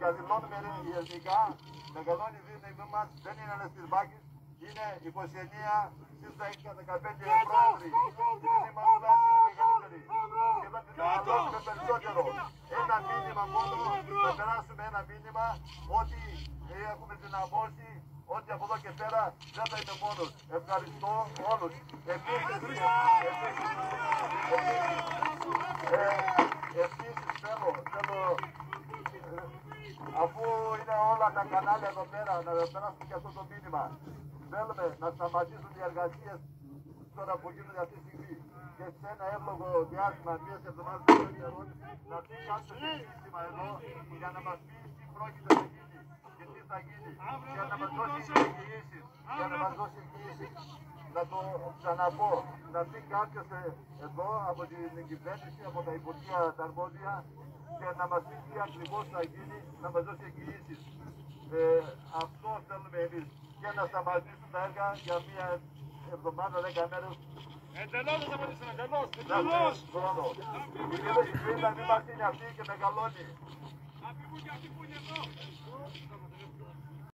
διαδηλώνουμε ελληνικά, μεγαλώνει η δύναμη μας, δεν είναι ένας τυρμπάκης, είναι 29 στις 15 πρόεδροι. Η δύναμη μας τουλάχιστον είναι μεγαλύτερη. Και θα την μεγαλώσουμε περισσότερο. Ένα μήνυμα μόνο, θα περάσουμε ένα μήνυμα ότι έχουμε δυναμώσει ότι από εδώ και πέρα δεν θα είμαι μόνος. Ευχαριστώ όλους. Επίσης, επίσης, ε, επίσης θέλω, θέλω ε, αφού είναι όλα τα κανάλια εδώ πέρα, να περάσουμε και αυτό το μήνυμα. Θέλουμε να σταματήσουν οι εργασίες τώρα που γίνονται αυτή τη στιγμή και σε ένα εύλογο διάστημα, μία εβδομάδας να πει κάποιος σύστημα εδώ για να μας πει τι πρόκειται να γίνει και τι θα γίνει για να μας δώσει εγγυήσεις, για να μας δώσει εγγυήσεις. Να το ξαναπώ, να πει κάποιος εδώ από την κυβέρνηση, από τα Υπουργεία τα αρμόδια και να μας πει τι ακριβώς θα γίνει, να μας δώσει εγγυήσεις. Ε, αυτό θέλουμε εμείς και να σταματήσουν τα έργα για μία εβδομάδα, δέκα μέρες. Εντελώς θα σταματήσουν, εντελώς, Να εντελώς. χρόνο. Η δύναμη μας είναι αυτή και μεγαλώνει. Να φύγουν και αυτοί που είναι εδώ.